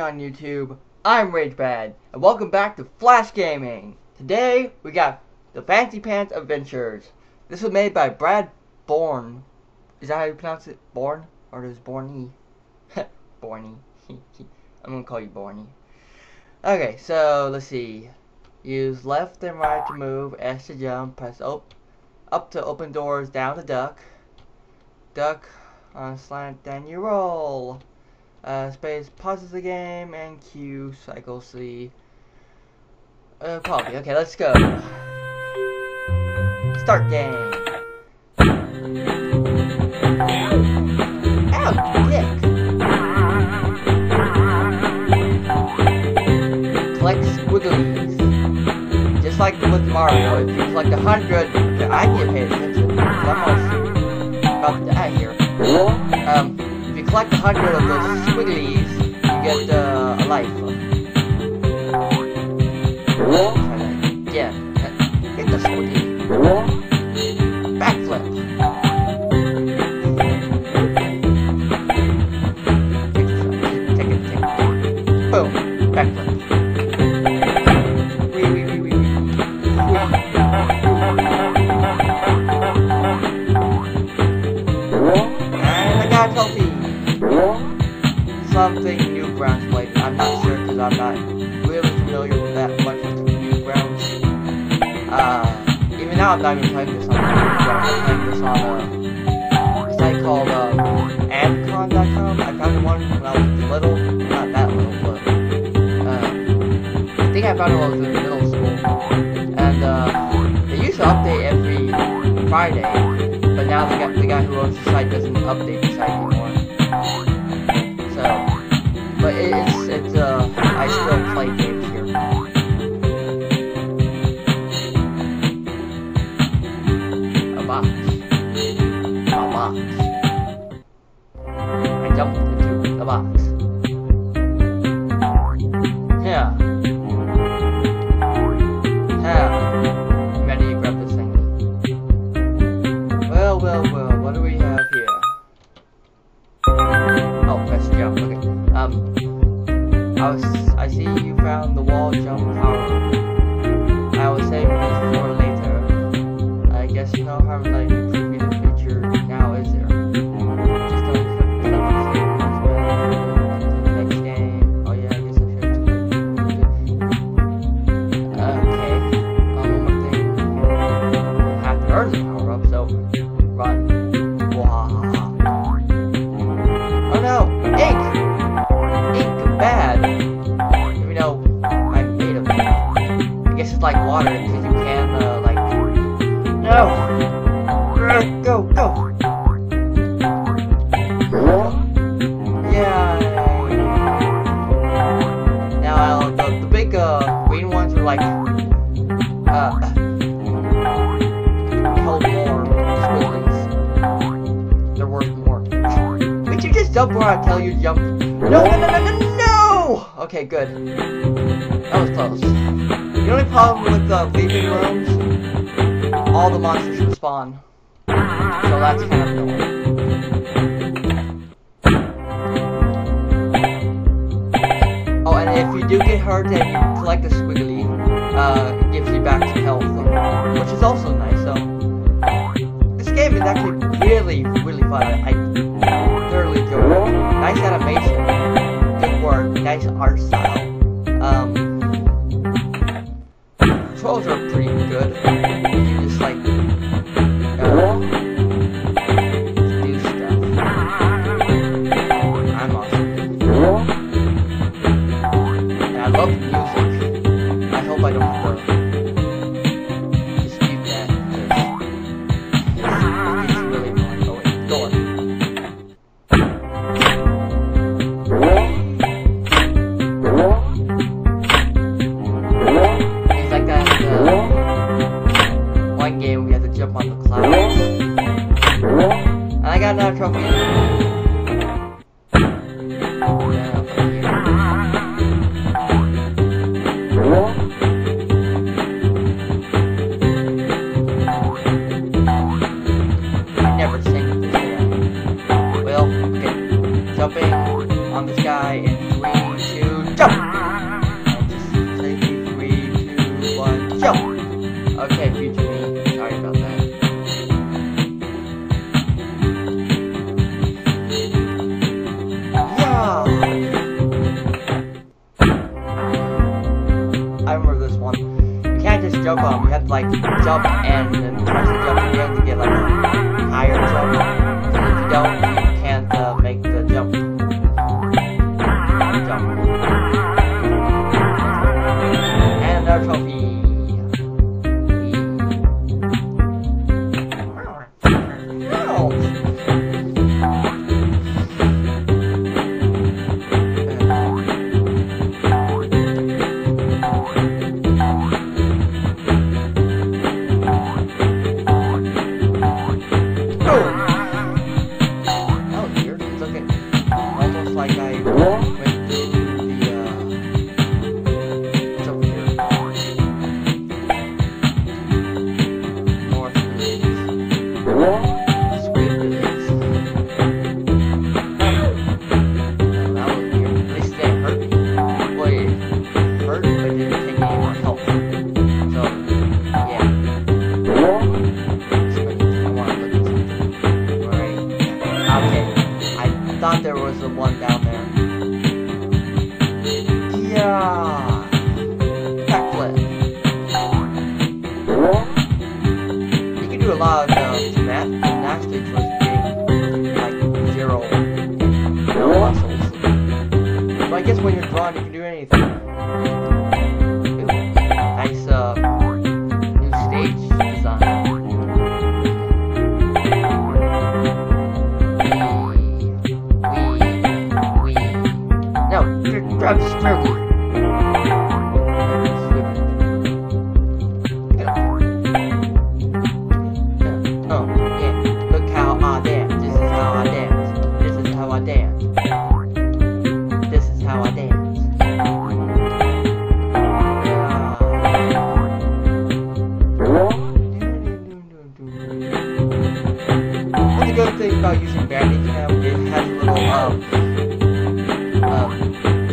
On YouTube? I'm RageBad, and welcome back to Flash Gaming. Today, we got the Fancy Pants Adventures. This was made by Brad Borne. Is that how you pronounce it? Bourne? Or is Borny? Borny. I'm gonna call you Borny. Okay, so let's see. Use left and right to move, S to jump, press up, up to open doors, down to duck, duck on slant, then you roll. Uh, space pauses the game, and Q cycle C. Uh, probably. Okay, let's go. Start game. Ow, dick. Collect squigglies. Just like with Mario, if you collect a hundred, I to pay attention. I'm almost about to die here. Collect a hundred of those squigglies, you get uh, a life. Yeah, get the squiggy. Something Newgrounds like. I'm not sure because I'm not really familiar with that much with Newgrounds. Uh, even now I'm not even playing this on Newgrounds. I'm playing this on uh, a site called uh, Amcon.com. I found one when I was little. Not that little, but uh, I think I found it when I was in middle school. And uh, they used to update every Friday. But now the guy, the guy who owns the site doesn't update the site anymore. I jumped into the box. Yeah. Yeah. Ready to grab this thing. Well, well, well, what do we have here? Oh, press jump, okay. Um, I was, I see you found the wall jump power. I was saving this for later. I guess you know how like water because you can, uh, like. No! Go, go! Yeah. Now, the, the big, uh, green ones are like. Uh. They hold more. They're worth more. Did you just jump where I tell you to jump? No, no, no, no, no, no! Okay, good. The only problem with the leaving rooms, all the monsters respawn. So that's kind of annoying. Oh, and if you do get hurt and you collect a squiggly, uh, it gives you back some health, which is also nice, so... This game is actually really, really fun. I thoroughly enjoyed it. Nice animation, good work, nice art style. Controls are pretty good. got. I never sing. Well, okay. Jumping. Like jump and then press the jump again to get like a higher jump. And if you don't, you can't uh, make the jump. Jump. はい、I guess when you're drawn, about using Bandicam? It has a little um um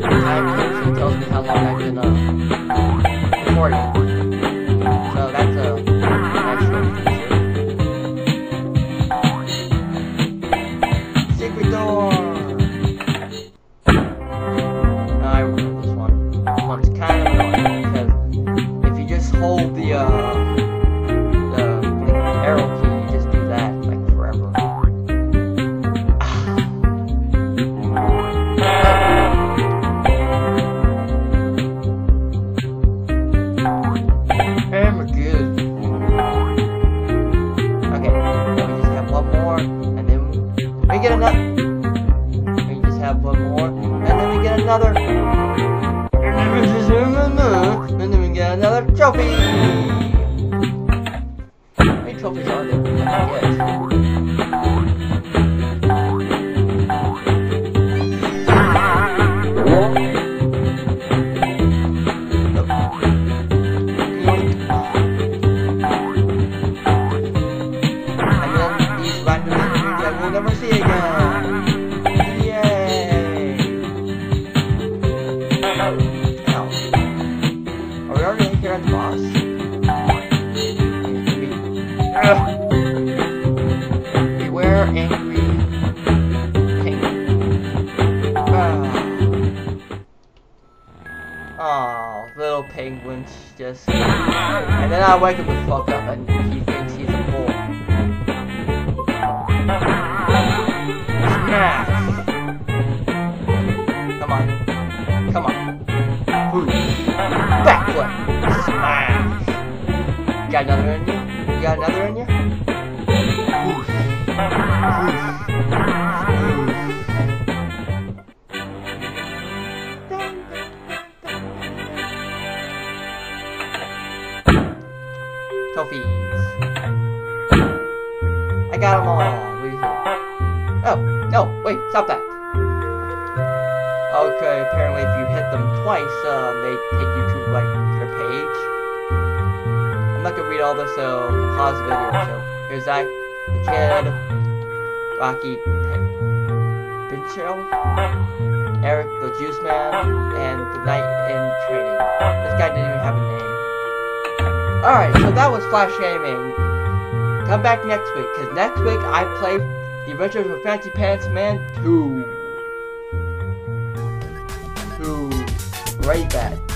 time it tells me how long I've been uh recording. Another. And then then we get another trophy. Penguins just. And then I wake him the fuck up and he thinks he's a bull. Smash! Come on. Come on. Whoosh. Backflip! Smash! Got another in you? You got another in you? Whoosh. Whoosh. Take you to, like, their page. I'm not gonna read all this, so pause the video. Uh-huh. So, here's Zach, the kid, Rocky, Pinchel, uh-huh. Eric, the juice man, uh-huh. and the knight in training. This guy didn't even have a name. Alright, so that was Flash Gaming. Come back next week, because next week I play The Adventures of Fancy Pants Man 2. 2. Very bad.